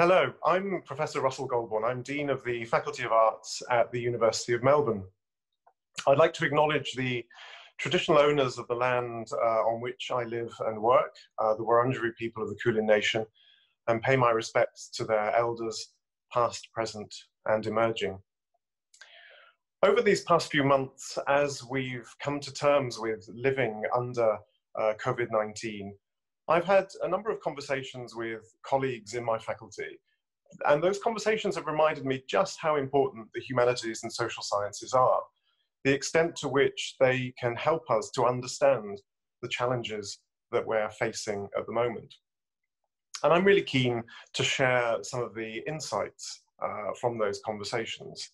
Hello, I'm Professor Russell Goulbourne. I'm Dean of the Faculty of Arts at the University of Melbourne. I'd like to acknowledge the traditional owners of the land uh, on which I live and work, uh, the Wurundjeri people of the Kulin Nation, and pay my respects to their elders, past, present, and emerging. Over these past few months, as we've come to terms with living under uh, COVID 19, I've had a number of conversations with colleagues in my faculty, and those conversations have reminded me just how important the humanities and social sciences are, the extent to which they can help us to understand the challenges that we're facing at the moment. And I'm really keen to share some of the insights uh, from those conversations.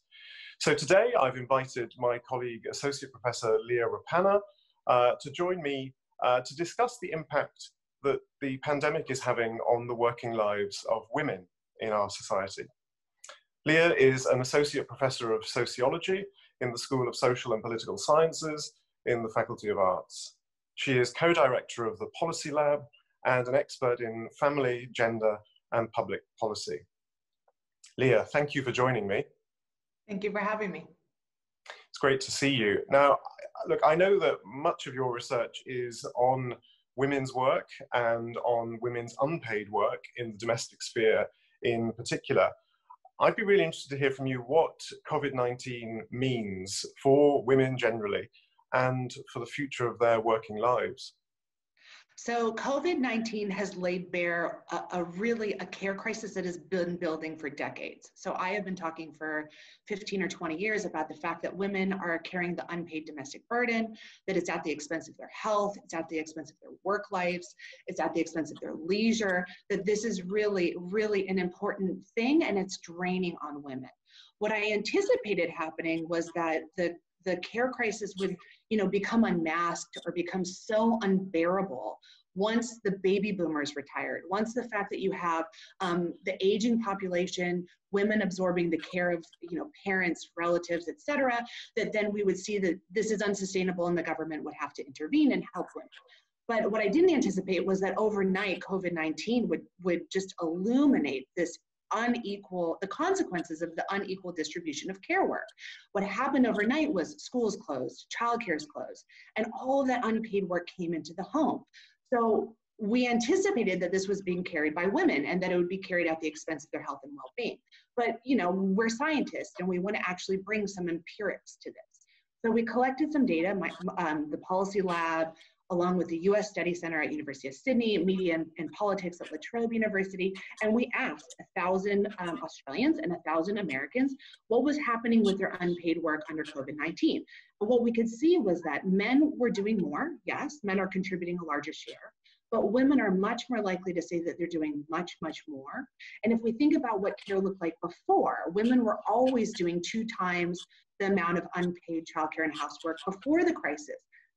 So today I've invited my colleague, Associate Professor Leah Ruppanner, uh, to join me uh, to discuss the impact that the pandemic is having on the working lives of women in our society. Leah is an associate professor of sociology in the School of Social and Political Sciences in the Faculty of Arts. She is co-director of the Policy Lab and an expert in family, gender, and public policy. Leah, thank you for joining me. Thank you for having me. It's great to see you. Now, look, I know that much of your research is on women's work and on women's unpaid work in the domestic sphere in particular. I'd be really interested to hear from you what COVID 19 means for women generally and for the future of their working lives. So COVID-19 has laid bare a, a, really a care crisis that has been building for decades. So I have been talking for 15 or 20 years about the fact that women are carrying the unpaid domestic burden, that it's at the expense of their health, it's at the expense of their work lives, it's at the expense of their leisure, that this is really, really an important thing and it's draining on women. What I anticipated happening was that the the care crisis would you know become unmasked or become so unbearable once the baby boomers retired once the fact that you have um, the aging population women absorbing the care of you know parents relatives etc that then we would see that this is unsustainable and the government would have to intervene and help women but what I didn't anticipate was that overnight COVID-19 would, would just illuminate this unequal, the consequences of the unequal distribution of care work. What happened overnight was schools closed, childcare is closed, and all of that unpaid work came into the home. So we anticipated that this was being carried by women and that it would be carried at the expense of their health and well-being. But you know, we're scientists and we want to actually bring some empirics to this. So we collected some data, my, um, the policy lab, along with the US Study Center at University of Sydney, Media and, and Politics at La Trobe University, and we asked a thousand um, Australians and a thousand Americans what was happening with their unpaid work under COVID-19. But what we could see was that men were doing more, yes, men are contributing a larger share, but women are much more likely to say that they're doing much, much more. And if we think about what care looked like before, women were always doing two times the amount of unpaid childcare and housework before the crisis.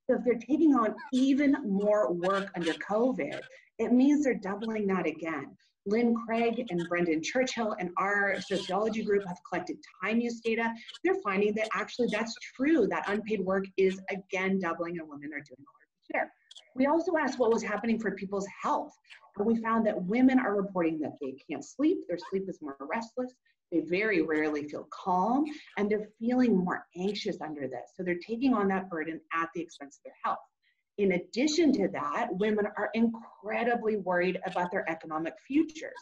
So if they're taking on even more work under COVID, it means they're doubling that again. Lyn Craig and Brendan Churchill and our sociology group have collected time use data. They're finding that actually that's true, that unpaid work is again doubling and women are doing larger share. We also asked what was happening for people's health. And we found that women are reporting that they can't sleep, their sleep is more restless, they very rarely feel calm and they're feeling more anxious under this. So they're taking on that burden at the expense of their health. In addition to that, women are incredibly worried about their economic futures.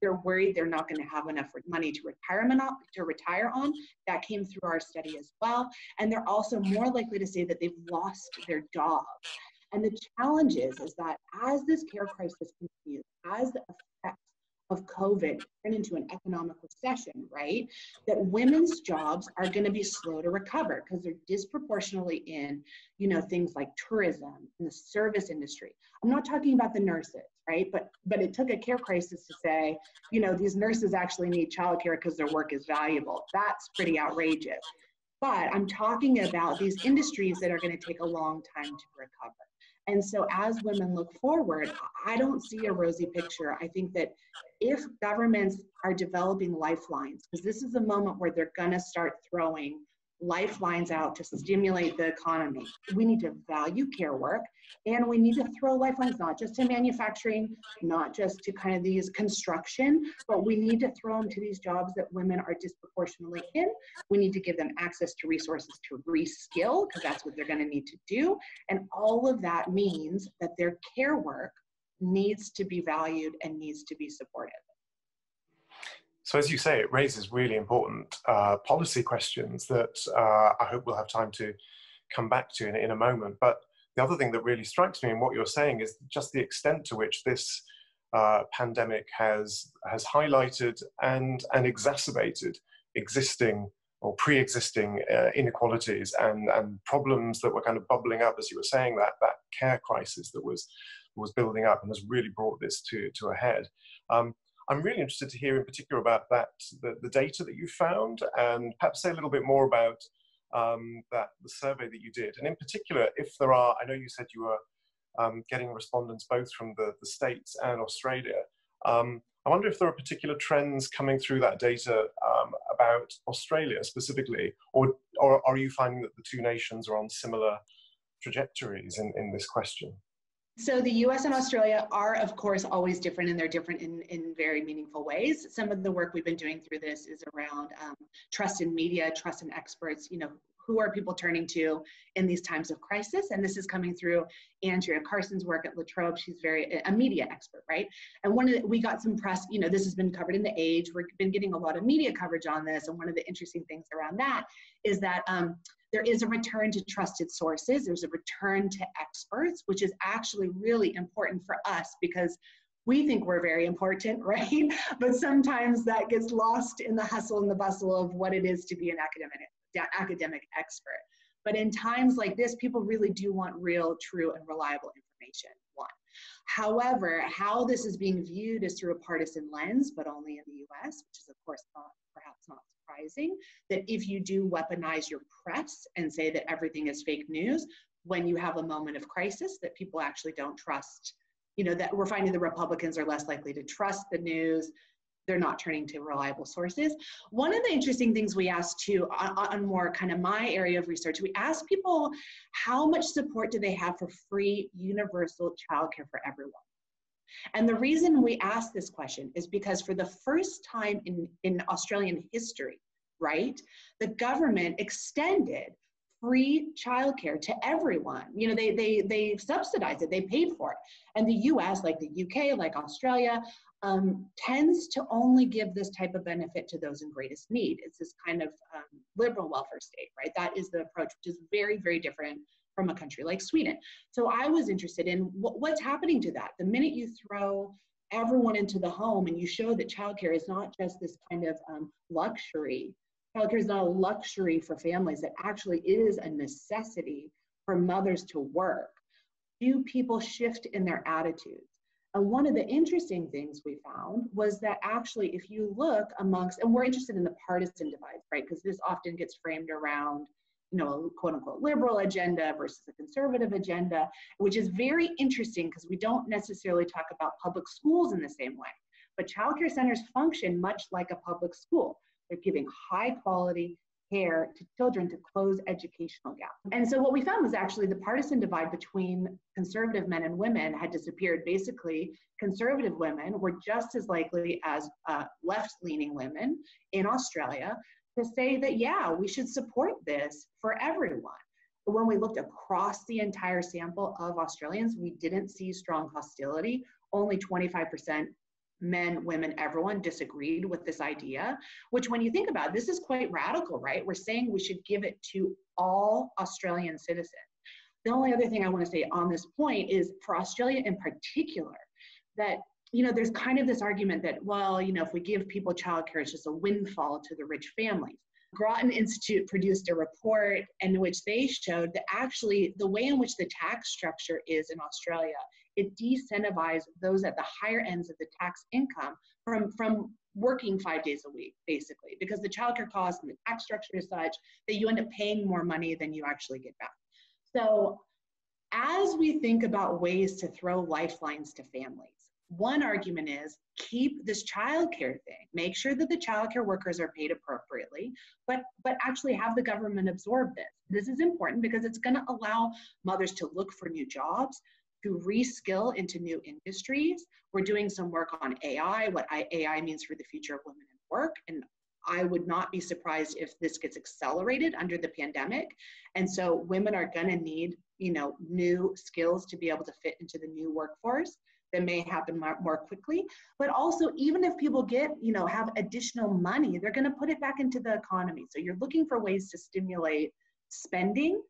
They're worried they're not going to have enough money to retirement on, to retire on. That came through our study as well. And they're also more likely to say that they've lost their job. And the challenge is, is that as this care crisis continues, as the effects of COVID turn into an economic recession, right? That women's jobs are going to be slow to recover because they're disproportionately in, you know, things like tourism and the service industry. I'm not talking about the nurses, right? But but it took a care crisis to say, you know, these nurses actually need childcare because their work is valuable. That's pretty outrageous. But I'm talking about these industries that are going to take a long time to recover. And so, as women look forward, I don't see a rosy picture. I think that if governments are developing lifelines, because this is a moment where they're going to start throwing lifelines out to stimulate the economy. We need to value care work and we need to throw lifelines not just to manufacturing, not just to kind of these construction, but we need to throw them to these jobs that women are disproportionately in. We need to give them access to resources to reskill because that's what they're going to need to do. And all of that means that their care work needs to be valued and needs to be supported. So, as you say, it raises really important uh, policy questions that uh, I hope we'll have time to come back to in, in, a moment. But the other thing that really strikes me in what you're saying is just the extent to which this uh, pandemic has has highlighted and and exacerbated existing or pre-existing uh, inequalities and and problems that were kind of bubbling up as you were saying that that care crisis that was was building up and has really brought this to to a head. Um, I'm really interested to hear in particular about that, the, the data that you found, and perhaps say a little bit more about um, that the survey that you did, and in particular, if there are, I know you said you were um, getting respondents both from the, the States and Australia. Um, I wonder if there are particular trends coming through that data um, about Australia specifically, or, or are you finding that the two nations are on similar trajectories in, in this question? So the US and Australia are, of course, always different and they're different in, in very meaningful ways. Some of the work we've been doing through this is around um, trust in media, trust in experts, you know, who are people turning to in these times of crisis? And this is coming through Andrea Carson's work at La Trobe. She's very a media expert, right? And one of the, we got some press. You know, this has been covered in the Age. We've been getting a lot of media coverage on this. And one of the interesting things around that is that um, there is a return to trusted sources. There's a return to experts, which is actually really important for us because we think we're very important, right? but sometimes that gets lost in the hustle and the bustle of what it is to be an academic academic expert. But in times like this, people really do want real, true, and reliable information. One. However, how this is being viewed is through a partisan lens, but only in the US, which is, of course, not, perhaps not surprising. That if you do weaponize your press and say that everything is fake news, when you have a moment of crisis, that people actually don't trust, you know, that we're finding the Republicans are less likely to trust the news they're not turning to reliable sources. One of the interesting things we asked too, on, on, more kind of my area of research, we asked people how much support do they have for free universal childcare for everyone? And the reason we asked this question is because for the first time in, in Australian history, right, the government extended free childcare to everyone. You know, they they they subsidized it, they paid for it. And the US, like the UK, like Australia, um, tends to only give this type of benefit to those in greatest need. It's this kind of um, liberal welfare state, right? That is the approach, which is very, very different from a country like Sweden. So I was interested in wh- what's happening to that. The minute you throw everyone into the home and you show that childcare is not just this kind of um, luxury, childcare is not a luxury for families, it actually is a necessity for mothers to work. Do people shift in their attitudes? And one of the interesting things we found was that actually, if you look amongst, and we're interested in the partisan divides, right? Because this often gets framed around, you know, a quote unquote liberal agenda versus a conservative agenda, which is very interesting because we don't necessarily talk about public schools in the same way. But childcare centers function much like a public school. They're giving high quality, care to children to close educational gaps. And so what we found was actually the partisan divide between conservative men and women had disappeared. Basically, conservative women were just as likely as uh, left-leaning women in Australia to say that, yeah, we should support this for everyone. But when we looked across the entire sample of Australians, we didn't see strong hostility. Only 25% men, women, everyone disagreed with this idea, which when you think about it, this is quite radical, right? We're saying we should give it to all Australian citizens. The only other thing I want to say on this point is for Australia in particular, that you know, there's kind of this argument that, well, you know, if we give people childcare, it's just a windfall to the rich families. Grattan Institute produced a report in which they showed that actually the way in which the tax structure is in Australia it decentivized those at the higher ends of the tax income from, from working five days a week, basically, because the childcare costs and the tax structure is such that you end up paying more money than you actually get back. So as we think about ways to throw lifelines to families, one argument is keep this childcare thing. Make sure that the childcare workers are paid appropriately, but but actually have the government absorb this. This is important because it's going to allow mothers to look for new jobs, to reskill into new industries. We're doing some work on AI, what AI means for the future of women in work, and I would not be surprised if this gets accelerated under the pandemic. And so women are going to need, you know, new skills to be able to fit into the new workforce that may happen more quickly but also even if people get you know have additional money they're going to put it back into the economy so you're looking for ways to stimulate spending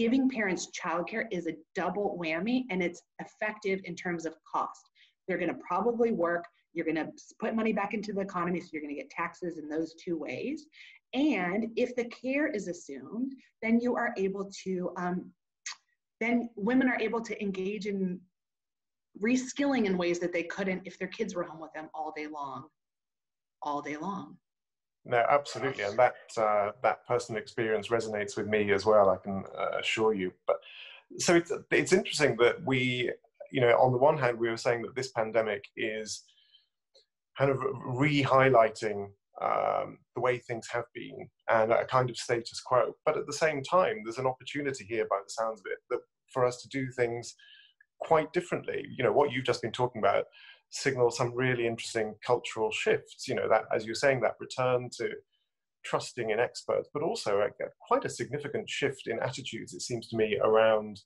giving parents childcare is a double whammy and it's effective in terms of cost. They're going to probably work you're going to put money back into the economy so you're going to get taxes in those two ways. And if the care is assumed then you are able to um, then women are able to engage in reskilling in ways that they couldn't if their kids were home with them all day long, all day long. No, absolutely, and that uh, that personal experience resonates with me as well. I can uh, assure you. But so it's it's interesting that we, you know, on the one hand, we were saying that this pandemic is kind of re-highlighting um, the way things have been and a kind of status quo. But at the same time, there's an opportunity here, by the sounds of it, that for us to do things quite differently. You know, what you've just been talking about signals some really interesting cultural shifts. You know, that as you're saying, that return to trusting in experts, but also a, quite a significant shift in attitudes, it seems to me, around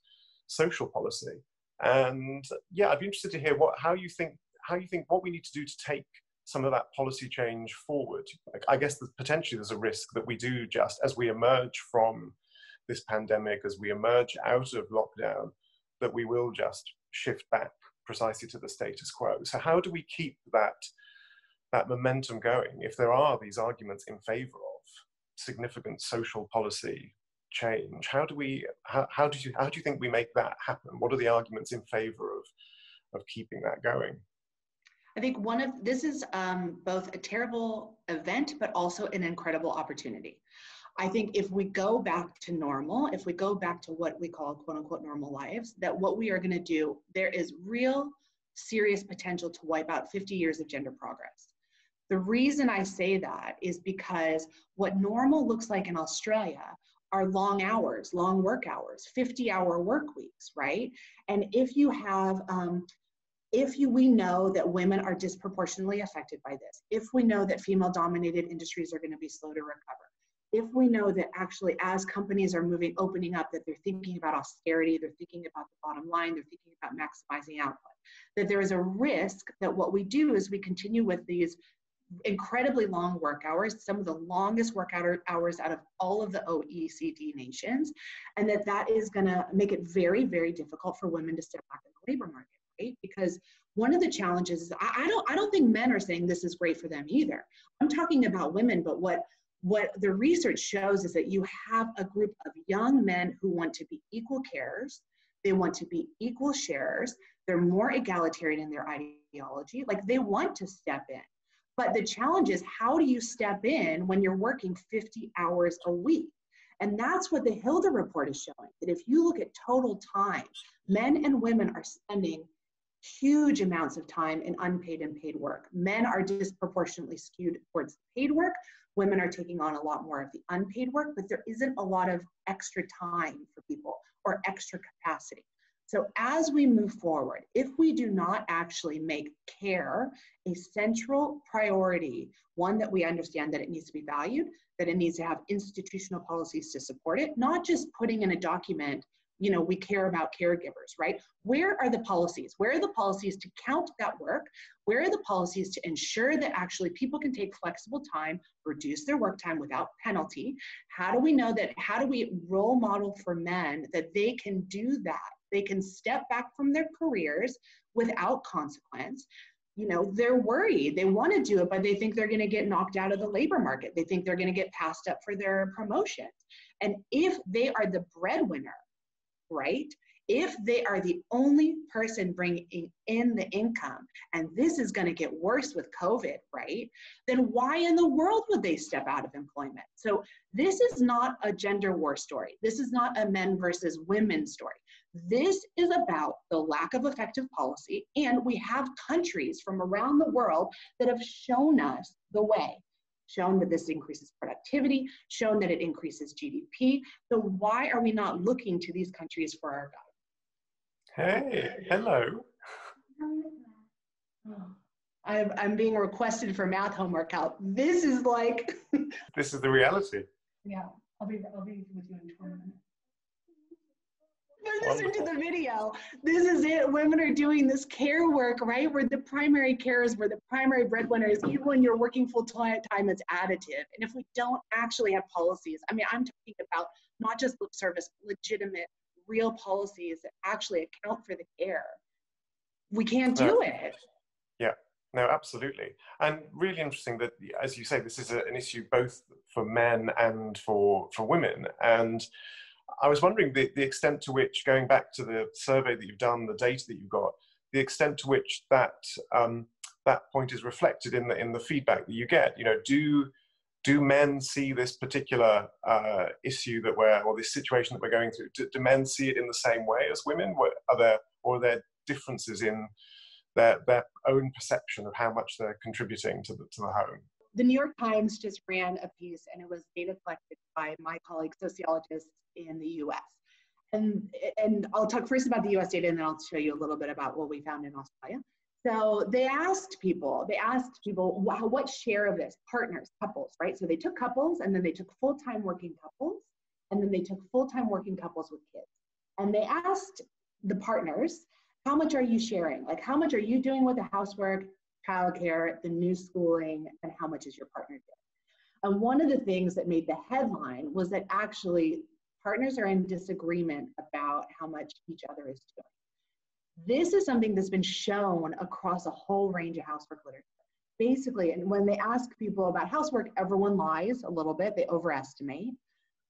social policy. And yeah, I'd be interested to hear what how you think how you think what we need to do to take some of that policy change forward. Like, I guess potentially there's a risk that we do just as we emerge from this pandemic, as we emerge out of lockdown, that we will just shift back precisely to the status quo. So how do we keep that that momentum going if there are these arguments in favor of significant social policy change? How do we how, how do you how do you think we make that happen? What are the arguments in favor of of keeping that going? I think one of this is um, both a terrible event, but also an incredible opportunity. I think if we go back to normal, if we go back to what we call quote unquote normal lives, that what we are going to do, there is real serious potential to wipe out 50 years of gender progress. The reason I say that is because what normal looks like in Australia are long hours, long work hours, 50 hour work weeks, right? And if you have, um, if you, we know that women are disproportionately affected by this, if we know that female dominated industries are going to be slow to recover, if we know that actually as companies are moving opening up that they're thinking about austerity they're thinking about the bottom line they're thinking about maximizing output that there is a risk that what we do is we continue with these incredibly long work hours some of the longest work hours out of all of the oecd nations and that that is going to make it very very difficult for women to step back in the labor market right? Because one of the challenges is I, I don't i don't think men are saying this is great for them either. I'm talking about women but what what the research shows is that you have a group of young men who want to be equal carers, they want to be equal sharers, they're more egalitarian in their ideology, like they want to step in. But the challenge is how do you step in when you're working 50 hours a week? And that's what the Hilda report is showing that if you look at total time, men and women are spending huge amounts of time in unpaid and paid work. Men are disproportionately skewed towards paid work, women are taking on a lot more of the unpaid work, but there isn't a lot of extra time for people or extra capacity. So, as we move forward, if we do not actually make care a central priority, one that we understand that it needs to be valued, that it needs to have institutional policies to support it, not just putting in a document you know we care about caregivers right? Where are the policies? Where are the policies to count that work? Where are the policies to ensure that actually people can take flexible time reduce their work time without penalty? How do we know that how do we role model for men that they can do that? They can step back from their careers without consequence. You know they're worried. They want to do it but they think they're going to get knocked out of the labor market. They think they're going to get passed up for their promotions and if they are the breadwinner right? If they are the only person bringing in the income, and this is going to get worse with COVID, right? Then why in the world would they step out of employment? So, this is not a gender war story. This is not a men versus women story. This is about the lack of effective policy, and we have countries from around the world that have shown us the way, shown that this increases productivity, shown that it increases GDP. So why are we not looking to these countries for our guidance? Hey, hello. I'm, I'm being requested for math homework out. This is like. this is the reality. Yeah, I'll be, I'll be with you in 20 minutes. Listen to the video. This is it. Women are doing this care work, right? We're the primary carers, we're the primary breadwinners. Even when you're working full time, it's additive. And if we don't actually have policies, I mean, I'm talking about not just lip service, legitimate, real policies that actually account for the care. We can't do it. Yeah. No, absolutely. And really interesting that, as you say, this is a, an issue both for men and for, for women. And I was wondering the, the extent to which, going back to the survey that you've done, the data that you've got, the extent to which that um, that point is reflected in the in the feedback that you get. You know, do do men see this particular uh, issue that we're or this situation that we're going through? Do, do men see it in the same way as women? Are there or are there differences in their their own perception of how much they're contributing to the to the home? The New York Times just ran a piece, and it was data collected by my colleague sociologists in the US. And, and I'll talk first about the US data and then I'll show you a little bit about what we found in Australia. So they asked people, they asked people what, what share of this, partners, couples, right? So they took couples and then they took full-time working couples and then they took full-time working couples with kids. And they asked the partners, how much are you sharing? Like how much are you doing with the housework, childcare, the new schooling, and how much is your partner doing? And one of the things that made the headline was that actually partners are in disagreement about how much each other is doing. This is something that's been shown across a whole range of housework literature. Basically, and when they ask people about housework, everyone lies a little bit, they overestimate,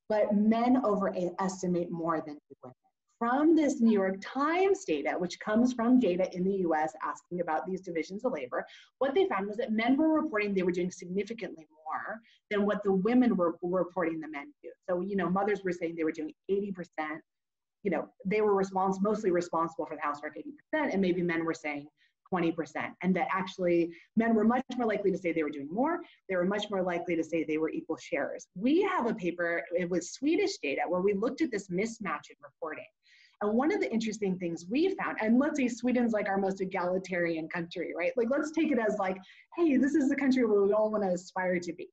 but men overestimate more than women from this New York Times data, which comes from data in the US asking about these divisions of labor, what they found was that men were reporting they were doing significantly more than what the women were, were reporting the men do. So, you know, mothers were saying they were doing 80%, you know, they were respons- mostly responsible for the housework 80%, and maybe men were saying 20%. And that actually men were much more likely to say they were doing more. They were much more likely to say they were equal sharers. We have a paper, it was Swedish data, where we looked at this mismatch in reporting. And one of the interesting things we found, and let's say Sweden's like our most egalitarian country, right? Like, let's take it as like, hey, this is the country where we all want to aspire to be.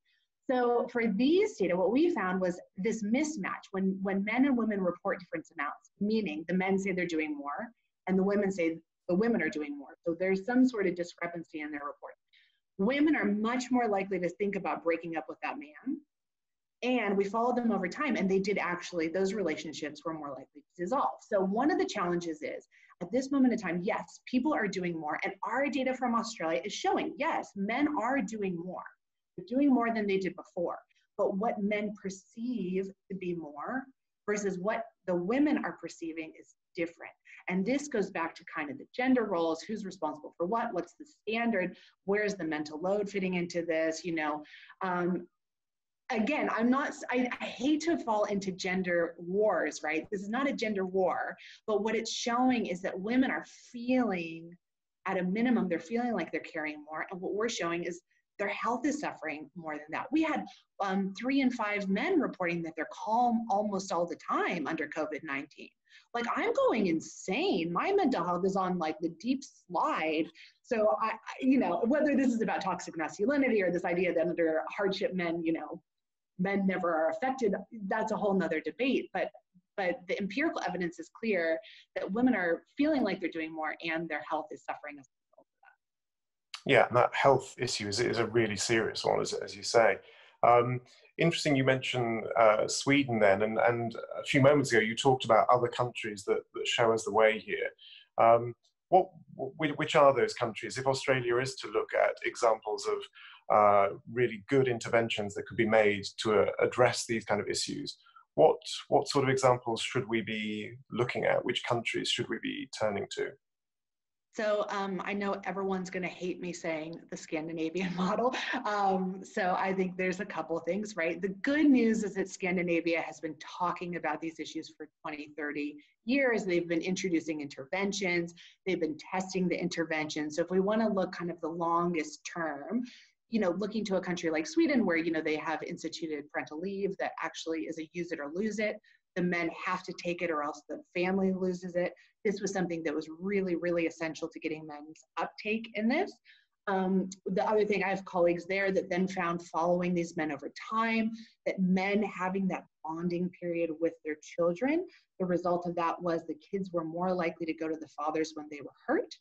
So for these data, what we found was this mismatch when, when men and women report different amounts, meaning the men say they're doing more and the women say the women are doing more. So there's some sort of discrepancy in their report. Women are much more likely to think about breaking up with that man and we followed them over time and they did actually those relationships were more likely to dissolve. So one of the challenges is at this moment in time yes people are doing more and our data from australia is showing yes men are doing more. They're doing more than they did before. But what men perceive to be more versus what the women are perceiving is different. And this goes back to kind of the gender roles who's responsible for what what's the standard where's the mental load fitting into this you know? Um, again, I'm not, I, I, hate to fall into gender wars, right? This is not a gender war, but what it's showing is that women are feeling, at a minimum, they're feeling like they're carrying more. And what we're showing is their health is suffering more than that. We had um, three and five men reporting that they're calm almost all the time under COVID 19. Like, I'm going insane. My mental health is on like the deep slide. So, I, you know, whether this is about toxic masculinity or this idea that under hardship men, you know, men never are affected, that's a whole nother debate. But but the empirical evidence is clear that women are feeling like they're doing more and their health is suffering as a result of that. Yeah, and that health issue is, is a really serious one, as, as you say. Um, interesting you mentioned uh, Sweden then, and, and a few moments ago you talked about other countries that, that show us the way here. Um, what, which are those countries? If Australia is to look at examples of uh, really good interventions that could be made to uh, address these kind of issues. What, what sort of examples should we be looking at? Which countries should we be turning to? So um, I know everyone's going to hate me saying the Scandinavian model. Um, so I think there's a couple of things, right? The good news is that Scandinavia has been talking about these issues for 20, 30 years. They've been introducing interventions. They've been testing the interventions. So if we want to look kind of the longest term, you know, looking to a country like Sweden where, you know, they have instituted parental leave that actually is a use it or lose it the men have to take it or else the family loses it. This was something that was really, really essential to getting men's uptake in this. Um, the other thing, I have colleagues there that then found following these men over time that men having that bonding period with their children, the result of that was the kids were more likely to go to the fathers when they were hurt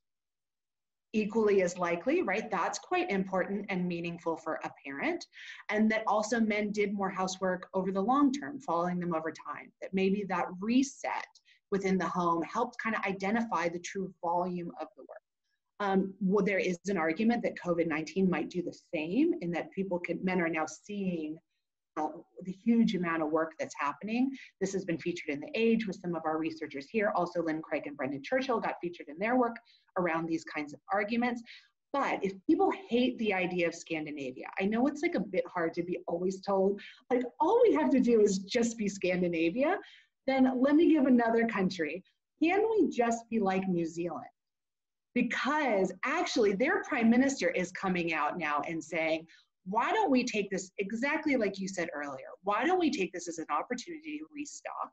equally as likely, right? That's quite important and meaningful for a parent. And that also men did more housework over the long term, following them over time. That maybe that reset within the home helped kind of identify the true volume of the work. Um, well, there is an argument that COVID 19 might do the same in that people can, men are now seeing uh, the huge amount of work that's happening. This has been featured in The Age with some of our researchers here. Also, Lyn Craig and Brendan Churchill got featured in their work around these kinds of arguments. But if people hate the idea of Scandinavia, I know it's like a bit hard to be always told, like, all we have to do is just be Scandinavia. Then let me give another country. Can we just be like New Zealand? Because actually, their prime minister is coming out now and saying, why don't we take this exactly like you said earlier? Why don't we take this as an opportunity to restock?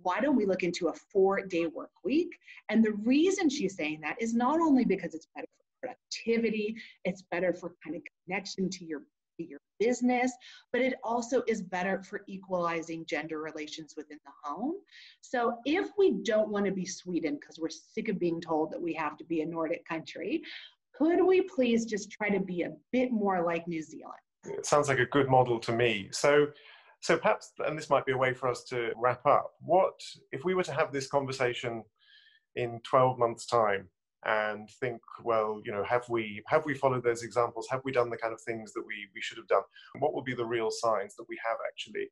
Why don't we look into a four day work week? And the reason she's saying that is not only because it's better for productivity, it's better for kind of connection to your your business, but it also is better for equalizing gender relations within the home. So if we don't want to be Sweden because we're sick of being told that we have to be a Nordic country, could we please just try to be a bit more like New Zealand? It sounds like a good model to me. So, so perhaps, and this might be a way for us to wrap up. What if we were to have this conversation in 12 months' time and think, well, you know, have we have we followed those examples? Have we done the kind of things that we we should have done? What will be the real signs that we have actually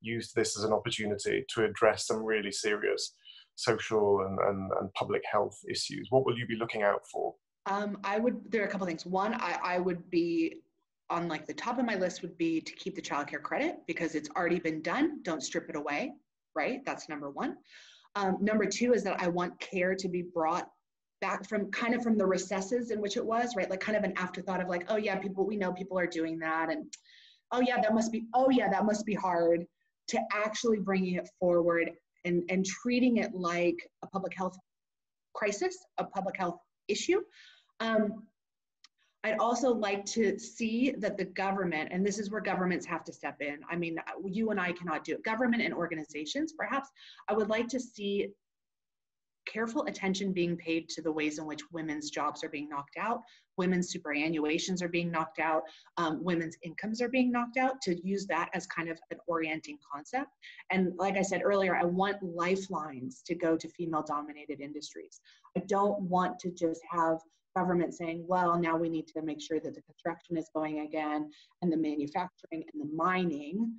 used this as an opportunity to address some really serious social and, and, and public health issues? What will you be looking out for? Um, I would, there are a couple things. One, I, I would be on like the top of my list would be to keep the childcare credit because it's already been done. Don't strip it away, right? That's number one. Um, number two is that I want care to be brought back from kind of from the recesses in which it was, right? Like kind of an afterthought of like, oh yeah, people, we know people are doing that. And oh yeah, that must be, oh yeah, that must be hard to actually bringing it forward and, and treating it like a public health crisis, a public health issue. Um, I'd also like to see that the government, and this is where governments have to step in. I mean, you and I cannot do it. Government and organizations, perhaps, I would like to see careful attention being paid to the ways in which women's jobs are being knocked out, women's superannuations are being knocked out, um, women's incomes are being knocked out, to use that as kind of an orienting concept. And like I said earlier, I want lifelines to go to female dominated industries. I don't want to just have government saying, well, now we need to make sure that the construction is going again and the manufacturing and the mining,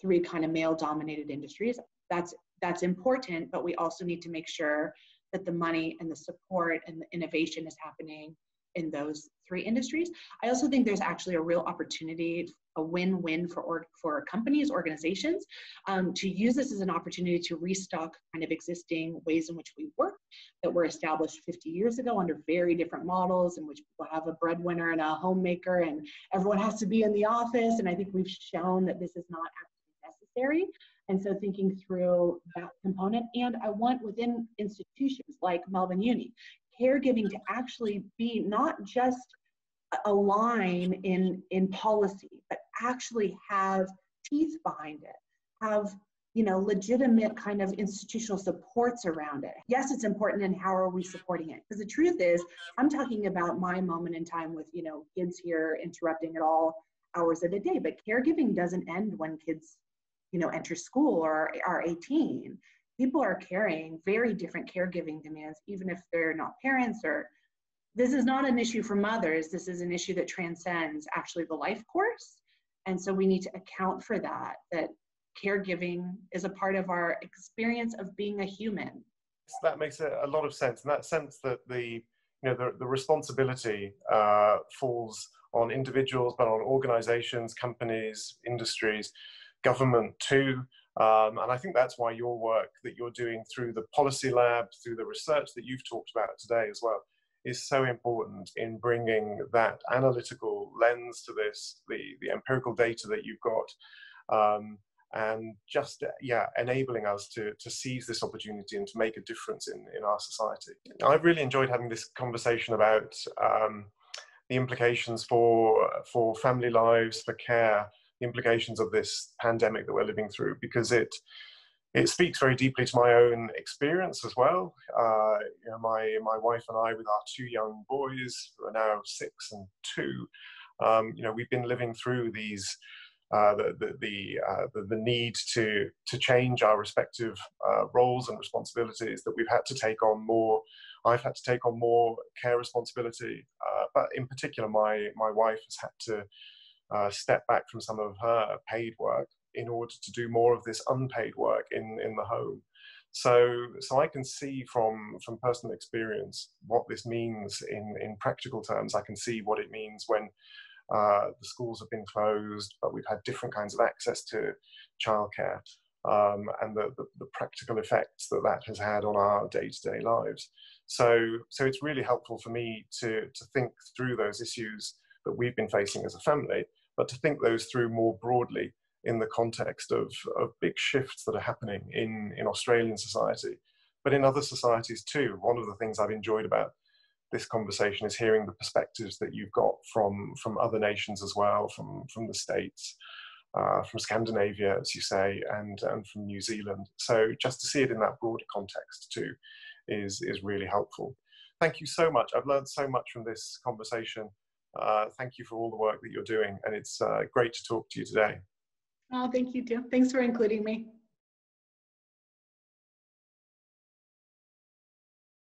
three kind of male dominated industries. That's that's important, but we also need to make sure that the money and the support and the innovation is happening in those three industries. I also think there's actually a real opportunity, a win-win for org, for companies, organizations, um, to use this as an opportunity to restock kind of existing ways in which we work that were established 50 years ago under very different models in which people have a breadwinner and a homemaker and everyone has to be in the office. And I think we've shown that this is not actually necessary. And so thinking through that component, and I want within institutions like Melbourne Uni, caregiving to actually be not just a line in in policy, but actually have teeth behind it, have you know legitimate kind of institutional supports around it. Yes, it's important, and how are we supporting it? Because the truth is, I'm talking about my moment in time with you know kids here interrupting at all hours of the day, but caregiving doesn't end when kids you know enter school or are 18 people are carrying very different caregiving demands, even if they're not parents or this is not an issue for mothers. This is an issue that transcends actually the life course. And so we need to account for that, that caregiving is a part of our experience of being a human. That makes a lot of sense. In that sense that the you know, the, the responsibility uh, falls on individuals, but on organizations, companies, industries, government too. Um, and I think that's why your work that you're doing through the policy lab, through the research that you've talked about today as well, is so important in bringing that analytical lens to this, the, the empirical data that you've got, um, and just, yeah, enabling us to, to seize this opportunity and to make a difference in, in our society. I've really enjoyed having this conversation about um, the implications for, for family lives, for care, implications of this pandemic that we're living through, because it, it speaks very deeply to my own experience as well. Uh, you know, my my wife and I, with our two young boys who are now six and two, um, you know, we've been living through these uh, the the the, uh, the, the need to to change our respective uh, roles and responsibilities. That we've had to take on more. I've had to take on more care responsibility, uh, but in particular, my my wife has had to. Uh, step back from some of her paid work in order to do more of this unpaid work in, in the home. So, so I can see from, from personal experience what this means in, in practical terms. I can see what it means when uh, the schools have been closed, but we've had different kinds of access to childcare um, and the, the, the, practical effects that that has had on our day-to-day lives. So, so it's really helpful for me to, to think through those issues that we've been facing as a family, but to think those through more broadly in the context of, of big shifts that are happening in, in Australian society, but in other societies too. One of the things I've enjoyed about this conversation is hearing the perspectives that you've got from, from other nations as well, from, from the States, uh, from Scandinavia, as you say, and, and from New Zealand. So just to see it in that broader context too is, is really helpful. Thank you so much. I've learned so much from this conversation. Uh, thank you for all the work that you're doing, and it's uh, great to talk to you today. Oh, thank you, too. Thanks for including me.